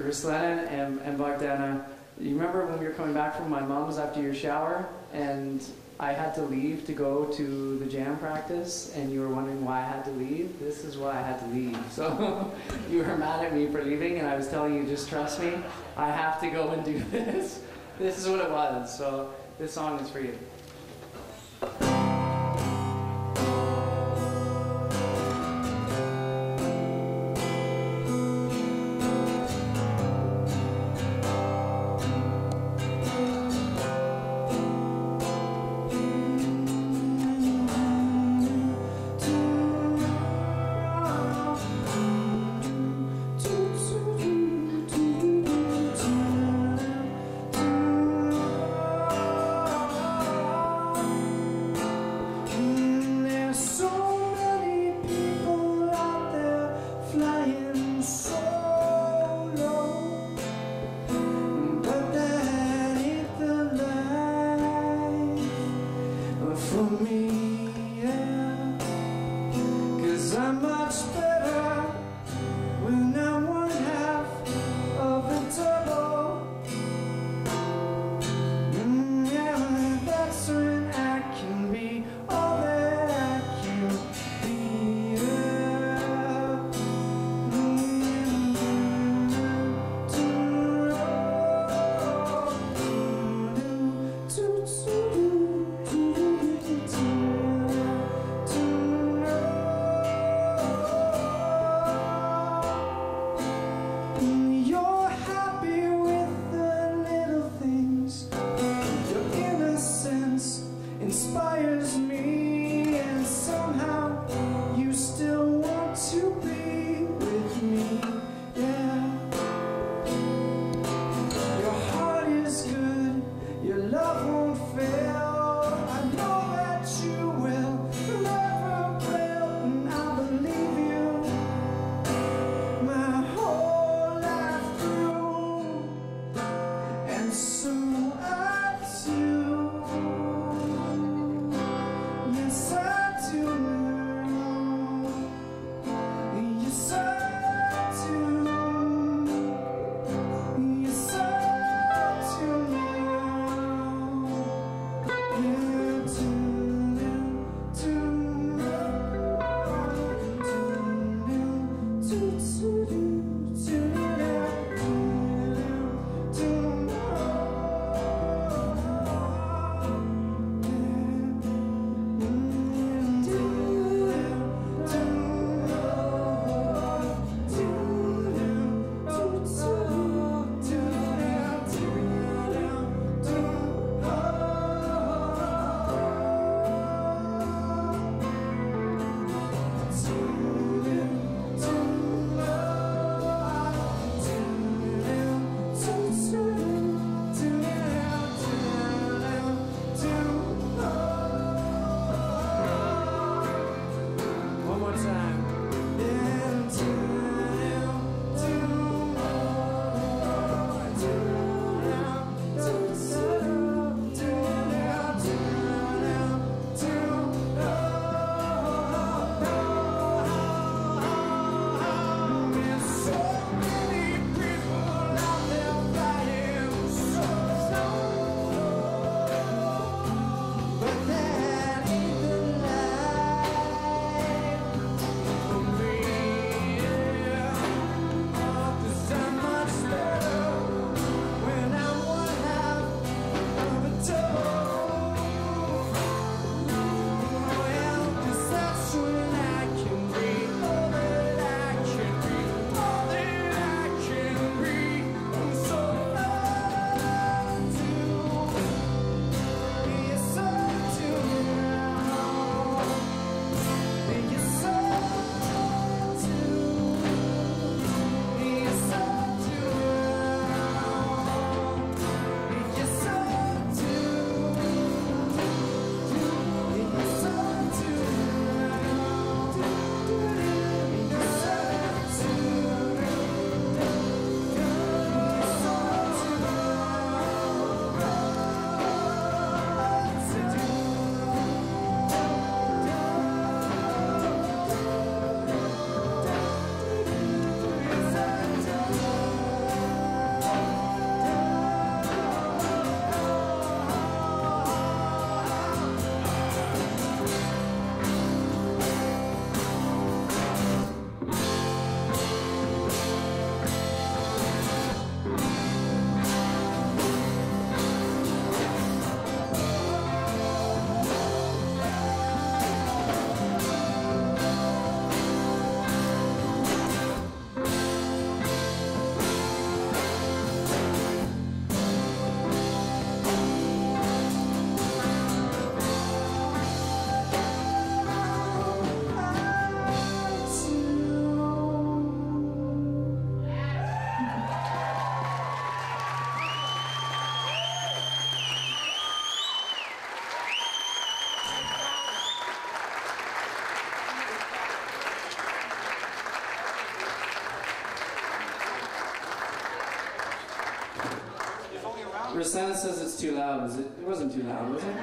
Ruslana and, and Bogdana, you remember when we were coming back from my mom's after your shower and I had to leave to go to the jam practice and you were wondering why I had to leave? This is why I had to leave. So you were mad at me for leaving and I was telling you, just trust me, I have to go and do this. This is what it was. So this song is for you. I'm so low But that ain't the life for me, yeah. Cause I'm much better Rosanna says it's too loud. Is it? It wasn't too loud, was it?